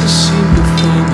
to see you fall.